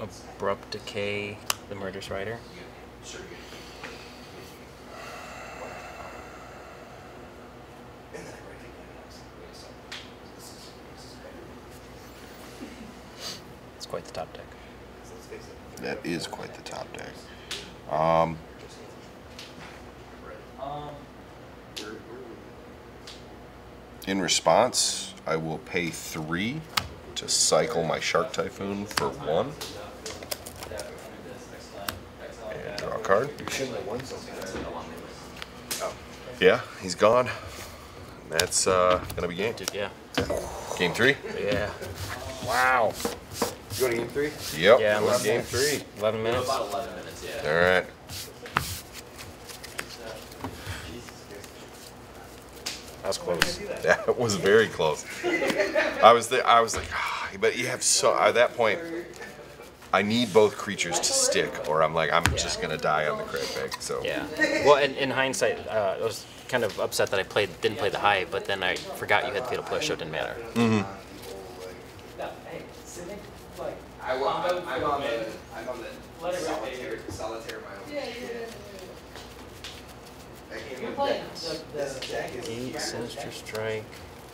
S1: abrupt decay the murderous rider. Quite the top deck.
S2: That is quite the top deck. Um, in response, I will pay three to cycle my Shark Typhoon for one and draw a card.
S3: You shouldn't have won something.
S2: Yeah, he's gone. That's uh, gonna be game.
S1: Yeah.
S2: Game three.
S1: Yeah. Wow.
S3: You go to game three?
S2: Yep.
S1: Yeah,
S2: we're
S1: let's-
S2: game three.
S1: 11 minutes.
S8: About 11 minutes, yeah.
S2: All right.
S1: That was close.
S2: That was very close. I was there. I was like, ah, but you have so at that point. I need both creatures to stick, or I'm like, I'm just gonna die on the crit pick. So
S1: Yeah. Well, in, in hindsight, uh, I was kind of upset that I played didn't play the hive, but then I forgot you had fatal push, so it didn't matter.
S3: I want, I'm, I'm on the, I'm on the solitaire, solitaire my own. I can't
S5: You're
S3: even
S5: playing
S3: bet.
S5: the,
S3: This
S5: the,
S3: deck is.
S1: Eight sinister strike.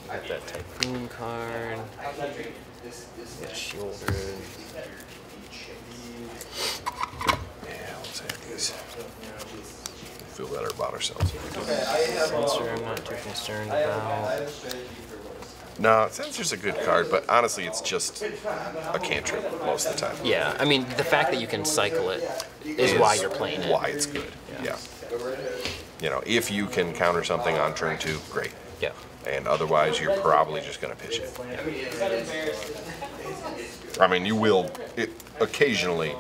S1: You got that typhoon card.
S3: I can't drink this, this
S1: Get
S3: deck.
S1: shielded.
S2: yeah, let's have these. feel better about ourselves.
S4: Okay, I have, um,
S1: Censor, I'm not too concerned
S4: I have, I
S1: about.
S4: Have a strategy.
S2: No, Censor's a good card, but honestly, it's just a cantrip most of the time.
S1: Yeah, I mean, the fact that you can cycle it is why you're playing it.
S2: Why it's good. Yeah. You know, if you can counter something on turn two, great.
S1: Yeah.
S2: And otherwise, you're probably just going to pitch it. I mean, you will it, occasionally,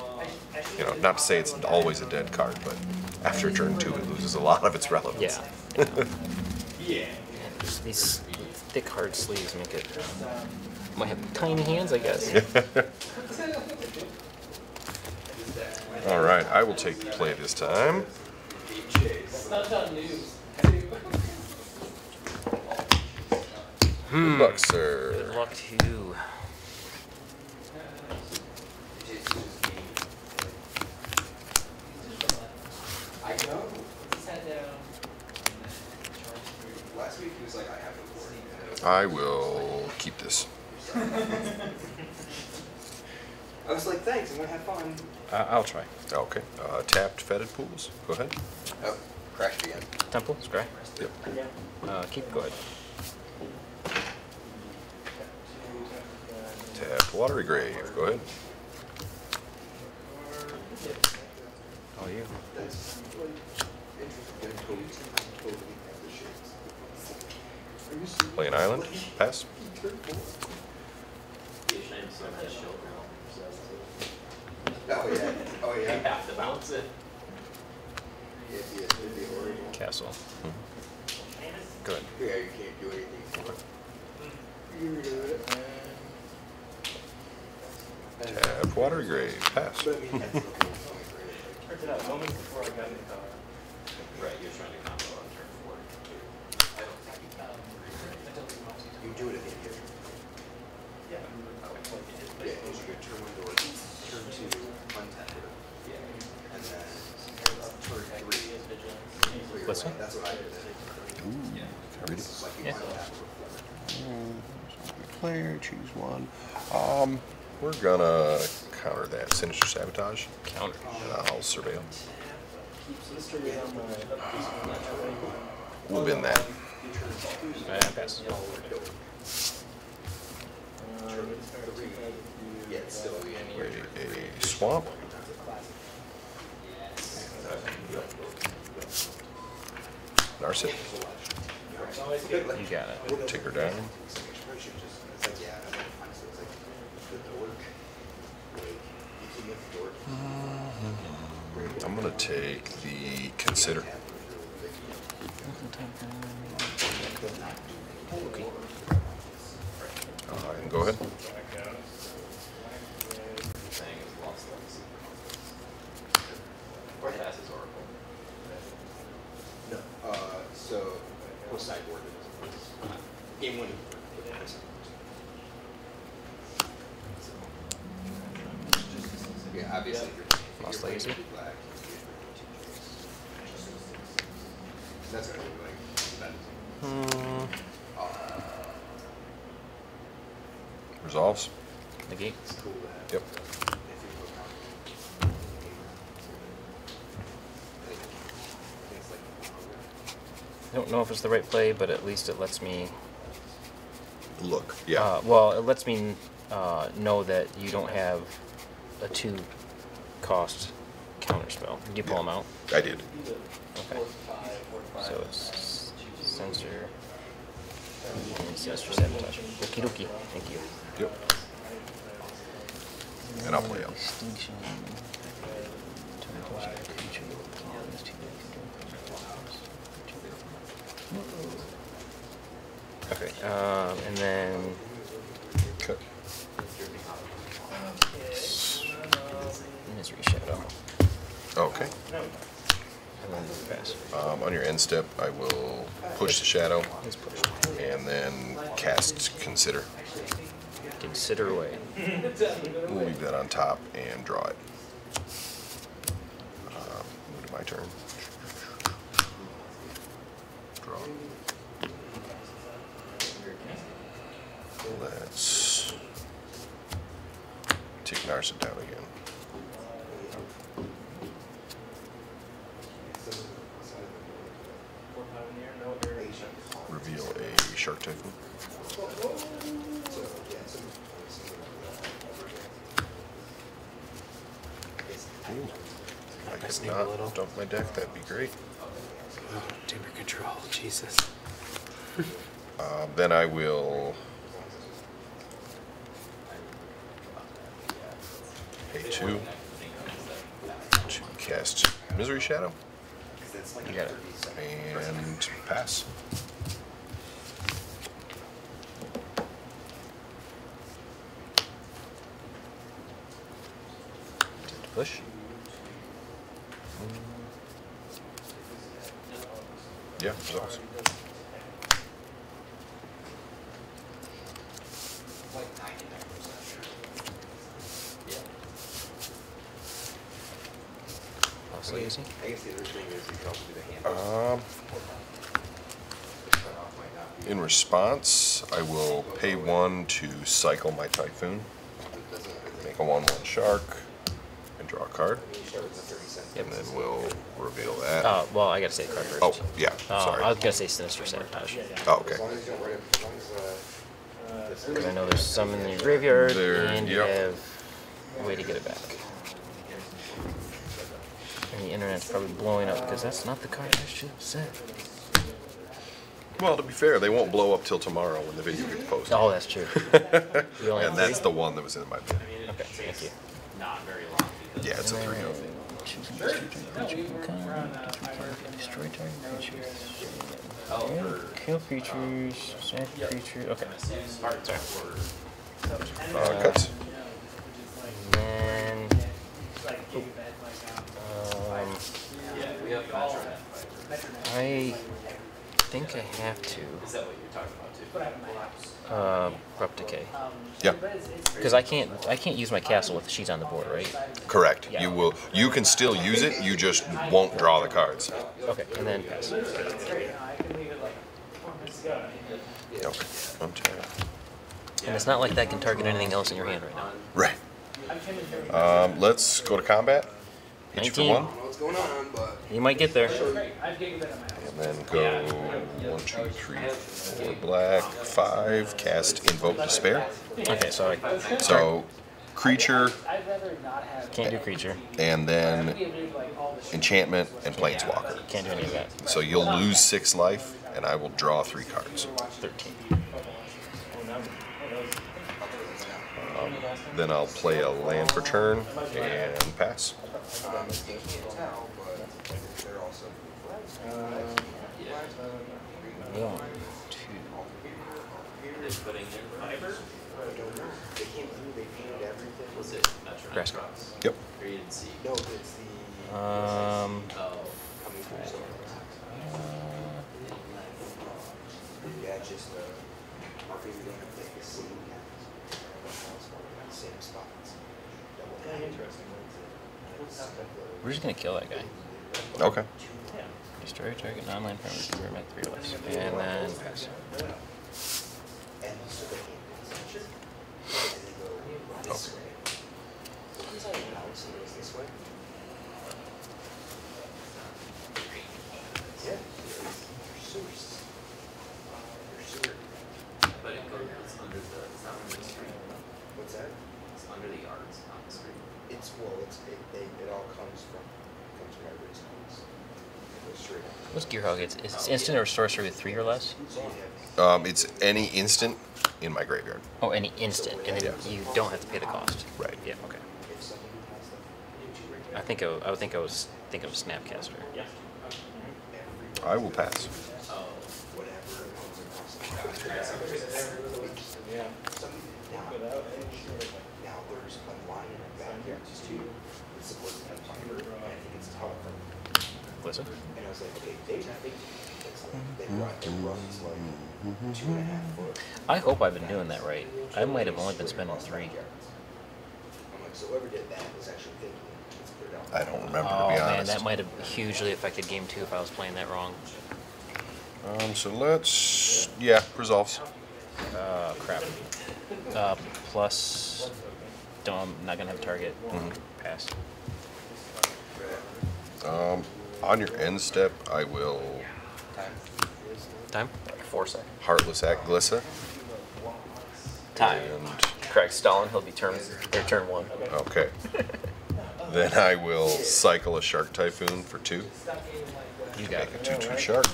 S2: you know, not to say it's always a dead card, but after turn two, it loses a lot of its relevance.
S1: Yeah. yeah. These thick, hard sleeves make it. Um, might have tiny hands, I guess.
S2: All right, I will take the play this time.
S5: News.
S2: Good luck, sir.
S1: Good luck to you.
S3: I know.
S5: Sat down.
S3: Last week he was like, I have to work.
S2: I will keep this.
S3: I was like, thanks, I'm gonna have fun.
S1: Uh, I'll try.
S2: Okay. Uh, tapped fetid pools. Go ahead.
S3: Oh, crashed again.
S1: Temple, scry.
S2: Yep.
S1: Uh, keep going.
S2: Tapped watery grave. Go ahead.
S1: Oh, you.
S2: Play an island. Pass.
S3: Oh, yeah. Oh, yeah.
S6: have to bounce it.
S3: Yeah, yeah, the.
S1: Castle. Hmm. Good.
S3: Yeah, you can't do anything for it. You do it.
S2: Tapped watery grave. Pass.
S3: But I mean, that's the whole point, right?
S6: Printed out moments before I got in the car.
S8: Right, you're trying to combo on turn four.
S3: I don't think you can. You do it at the end.
S6: Yeah. Just
S3: Yeah, you go turn one door, turn two, untap it. And then turn three. clear
S1: What's
S3: it.
S1: that?
S3: That's what I did.
S2: Can I?
S3: It's like you
S1: Yeah.
S3: untap it.
S2: Player, choose one. Um, we're gonna counter that. Sinister sabotage.
S1: Counter.
S2: And I'll surveil.
S4: This trigger's on my, this one, not sure.
S2: We'll bin that.
S1: Uh, pass.
S4: Uh, it's start two thousand.
S3: Yeah, the end.
S2: A swamp. Narset.
S1: You got it.
S2: Take her down.
S3: It's like, yeah, I don't find so it's like the dork. Like, you can get the dork.
S2: I'm gonna take the consider. Uh, and go ahead.
S8: Saying it's lost legacy. Or pass is ahead.
S3: No, uh, so, sideboard? Game one. Yeah, obviously. if
S1: Lost legacy?
S3: black, That's gonna be like.
S2: Hmm.
S3: Uh,
S2: Resolves.
S1: Negate.
S3: it's cool to have.
S2: Yep.
S3: If you go count. I think it's like-
S1: I don't know if it's the right play, but at least it lets me.
S2: Look. Yeah.
S1: Uh, well, it lets me uh, know that you don't have a two cost counter spell. Did you pull
S2: Yeah.
S1: them out?
S2: I did.
S1: Okay. So it's Censor. And Sinister sabotage. Okie dokie. Thank you.
S2: Yep. And I'll play out.
S1: Distinction. Okay, um, and then
S2: Okay.
S1: misery shadow,
S2: Okay.
S1: And then pass.
S2: Um, on your end step, I will push the shadow and then cast consider.
S1: Consider away.
S2: We'll leave that on top and draw it. Um, move to my turn. Draw. Let's take Narset down again. Shark Typhoon. Ooh. I could not dump my deck, that'd be great.
S9: Oh, timber control, Jesus.
S2: Uh, then I will pay two to cast Misery Shadow
S1: You got it.
S2: and pass.
S1: Push.
S2: Yeah, results.
S1: Also easy.
S7: I guess the other thing is you can also do the hand.
S2: Um, in response, I will pay one to cycle my Typhoon, make a 1 1 shark, and draw a card.
S1: Yep.
S2: And then we'll reveal that.
S1: Uh, well, I gotta say the card first.
S2: Oh, yeah,
S1: Uh,
S2: sorry.
S1: I was gonna say Sinister Sabotage.
S2: Oh, okay.
S6: As long as you don't write it, as long as,
S1: Because I know there's some in the graveyard,
S2: There-
S1: and you
S2: yep.
S1: have a way to get it back. And the internet's probably blowing up because that's not the card I should have said.
S2: Well, to be fair, they won't blow up till tomorrow when the video gets posted.
S1: Oh, that's true. You only have
S2: and that's
S1: three?
S2: the one that was in my bin.
S1: Okay, thank you.
S7: Not very long because
S2: Yeah, it's a 3 0.
S1: Choose a creature card, destroy target creatures. Yeah, Kill creatures, snap creature. Okay.
S7: smart for
S2: Uh, cuts.
S1: And then, um,
S7: yeah, we have Metro
S1: I think I have to
S7: Is that what you're talking about too?
S1: uh, corrupt decay
S2: Yeah,
S1: because I can't I can't use my castle with she's on the board, right?
S2: correct.
S1: Yeah.
S2: You will. You can still use it. You just won't draw the cards.
S1: Okay, and then pass.
S2: Okay. Untap.
S1: And it's not like that can target anything else in your hand right now.
S2: Right. Um, let's go to combat. Each for
S1: 19.
S2: one,
S6: I don't know what's going on, but
S1: You might get there.
S2: and then go one, two, three, four black, five. Cast Invoke Despair.
S1: Okay, so I
S2: So, creature,
S5: I'd rather not have.
S1: can't do creature.
S2: and then
S5: Be able to do, like, all the shit.
S2: enchantment and planeswalker.
S1: Can't do any of that.
S2: So you'll lose six life, and I will draw three cards.
S1: Thirteen.
S2: Um, then I'll play a land for turn and pass.
S6: Um, you can't tell, but they're also.
S1: One, two.
S7: They're putting in fiber?
S3: I don't know. They came through, they painted everything.
S7: Was it
S1: Grass?
S2: Yep.
S7: Or you didn't see?
S3: No, it's the
S1: Um.
S7: Oh.
S3: coming through so Yeah, just uh, maybe they have like the same. Same spots. Interesting.
S1: We're just gonna kill that guy.
S2: Okay.
S1: Destroy target non-land permanent at three less, and then pass.
S3: And so they can't. And they go this way. Sometimes I don't know, so it goes this way. Yeah. Your sewers. Your sewer.
S7: But it goes, it's under the, it's not under the screen.
S3: What's that?
S7: It's under the arts, not the screen.
S3: It's, well, it's, it, they, it all comes from, comes from everybody's house. It goes straight up.
S1: What's Gearhulk? It's, it's instant or sorcery with three or less.
S3: So you have
S2: Um, it's any instant in my graveyard.
S1: Oh, any instant, and then
S2: Yeah.
S1: you don't have to pay the cost.
S2: Right.
S1: Yeah. Okay.
S3: if somebody has them,
S1: I think I, I would think I was thinking of Snapcaster.
S2: I will pass.
S7: Oh.
S3: whatever comes across the
S5: Yeah.
S3: Somebody, now, now there's a line in the backyard too. It's supposed to have fiber, and I think it's tougher.
S1: Listen.
S3: And I was like, okay, they, they, it's like, they run, it runs like two and a half foot.
S1: I hope I've been doing that right. I might have only been spending three.
S3: I'm like, so whoever did that was actually thinking, let's put it out.
S2: I don't remember
S1: Oh
S2: to be honest.
S1: man, that might have hugely affected game two if I was playing that wrong.
S2: Um, so let's yeah resolves.
S1: Uh, crap. Uh, plus, don't, I'm not gonna have a target.
S2: Mhm.
S1: Pass.
S2: Um, on your end step, I will
S1: Time?
S7: four seconds.
S2: Heartless Act Glissa.
S7: Time.
S2: And,
S7: Correct. Stalin. He'll be turn or turn one.
S2: okay. then I will cycle a Shark Typhoon for two.
S1: You got
S2: Make
S1: it.
S2: a 2 2 Shark.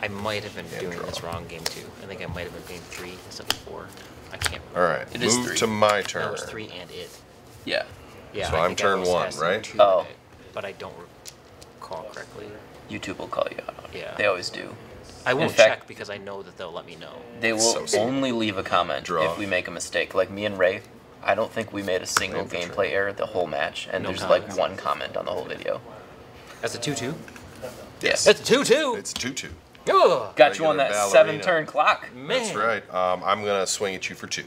S1: I might have been
S2: Yeah,
S1: doing
S2: draw.
S1: this wrong game two. I think I might have been game three instead of four. I can't
S2: All
S1: remember.
S2: right.
S7: It is
S2: Move
S7: three.
S2: to my
S1: No,
S2: turn.
S1: it was three and it.
S7: Yeah.
S1: Yeah.
S2: So
S1: I
S2: I'm
S1: think I
S2: turn
S1: was
S2: one,
S1: assassin
S2: right?
S1: two
S7: Oh.
S1: But I don't recall correctly.
S7: YouTube will call you out. on it.
S1: Yeah.
S7: They always do.
S1: I won't
S7: fact-
S1: check because I know that they'll let me know.
S7: They will
S2: So sad.
S7: only leave a comment
S2: Draw.
S7: if we make a mistake. Like me and Ray, I don't think we made a single
S2: Infantry.
S7: gameplay error the whole match, and
S1: No
S7: there's
S1: comments.
S7: like one comment on the whole video.
S1: That's a two-two.
S2: Yes.
S1: It's a two-two.
S2: It's 2 2.
S1: Ugh.
S7: Got you on
S2: Regular
S7: that
S2: ballerina.
S7: seven-turn clock.
S1: Man.
S2: That's right. Um, I'm going to swing at you for two.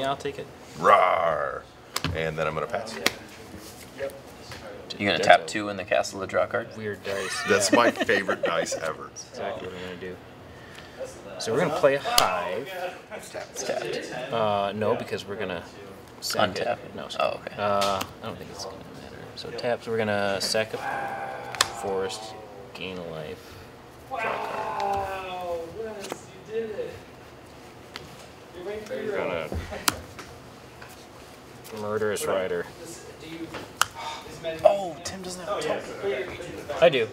S1: Yeah, I'll take it.
S2: Rawr. And then I'm going to pass.
S7: You're gonna tap two in the castle to draw a card.
S1: Weird dice.
S2: That's
S1: yeah.
S2: my favorite dice ever.
S1: That's exactly what I'm gonna do. So we're gonna play a hive.
S7: It's tapped.
S1: Uh, no, because we're gonna sack
S7: Untap
S1: it.
S7: it.
S1: No.
S7: Oh, okay.
S1: Uh, I don't think it's gonna matter. So taps. We're gonna sack a forest, gain a life.
S5: Wow, Wes, you did it. You're my
S1: We're
S5: hero.
S1: gonna murderous rider.
S5: This- Do you? Is Med-
S7: Oh, Tim doesn't have a token.
S1: I do.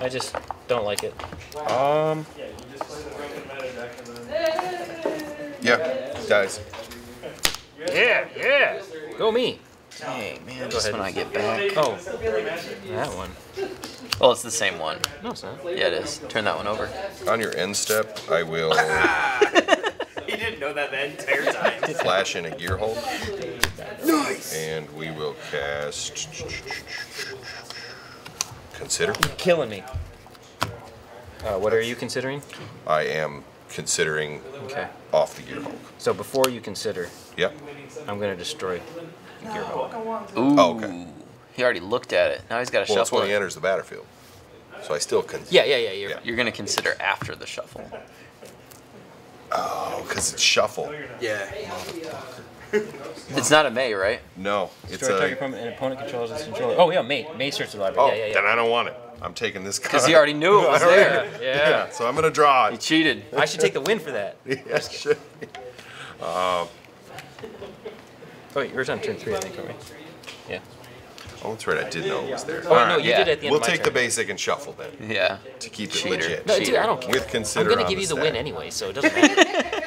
S1: I just don't like it.
S2: Um,
S6: Yeah, you just play the broken meta deck and then.
S2: yeah, guys.
S1: Yeah, yeah. Go me.
S7: Dang, man,
S1: Go
S7: just
S1: ahead.
S7: when I get back.
S1: Oh, that one.
S7: Well, it's the same one.
S1: No, it's not.
S7: Yeah, it is. Turn that one over.
S2: On your end step, I will
S4: He didn't know that the entire time.
S2: flash in a gearhulk. Nice. And we will cast. Consider.
S1: You're Killing me. Uh, what are you considering?
S2: I am considering
S1: Okay.
S2: off the gearhulk.
S1: So before you consider,
S2: Yep.
S1: I'm gonna destroy the gearhulk.
S7: Ooh.
S2: Oh, okay.
S7: He already looked at it. Now he's got to
S2: Well, it's
S7: shuffle
S2: when he enters the battlefield. So I still can.
S1: Yeah, yeah, yeah. You're
S2: Yeah.
S7: You're gonna consider after the shuffle.
S2: Oh, because it's shuffle.
S10: Yeah.
S7: It's not a May, right?
S2: No, it's
S1: Destroy target
S2: a.
S1: from an opponent controls this controller. Oh yeah, May. May search the library.
S2: Oh,
S1: yeah, yeah,
S2: then. I don't want it. I'm taking this card.
S7: Because he already knew it was there.
S1: Yeah.
S2: Yeah, so I'm gonna draw
S7: He cheated.
S1: I should take the win for that.
S2: Yeah, shit.
S1: Um, oh wait, yours on turn three, I think, right? Yeah.
S2: Oh, that's right. I did know it was there.
S1: Oh
S2: All
S1: no,
S2: right.
S1: you
S7: yeah.
S1: did at the end
S2: We'll
S1: of my
S2: take the
S1: turn.
S2: basic and shuffle then
S7: Yeah.
S2: to keep it
S7: Cheater.
S2: legit.
S1: No, dude, I don't care.
S2: With
S1: I'm
S2: consider
S1: gonna
S2: on
S1: give
S2: the
S1: you the
S2: stack.
S1: win anyway, so it doesn't matter.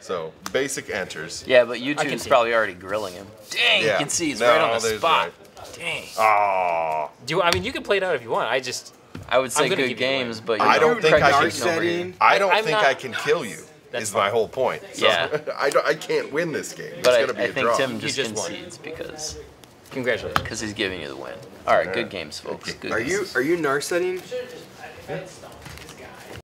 S2: So basic enters.
S7: Yeah, but
S1: can
S7: YouTube's
S1: see.
S7: probably already grilling him. Dang,
S2: Yeah.
S7: you can see he's
S2: No,
S7: right on the
S2: there's
S7: spot.
S2: right.
S7: Dang.
S2: Ah,
S1: Do you, I mean you can play it out if you want. I just
S7: I would say
S1: I'm gonna
S7: good
S1: give you
S7: games, but
S2: I
S7: you're
S2: don't think I can-
S7: Martin over here.
S10: setting.
S2: I don't
S1: I'm
S2: think
S1: not-
S2: I can kill you.
S1: That's
S2: is my whole point. So
S7: Yeah.
S2: I don't. I can't win this game. It's
S7: But
S2: gonna be
S7: I, I
S2: a
S7: think
S2: draw.
S7: Tim just,
S1: just won.
S7: concedes because
S1: congratulations.
S7: because he's giving you the win. All right,
S2: Yeah.
S7: good games, folks. Good
S10: Are you
S7: games.
S10: are you nar setting?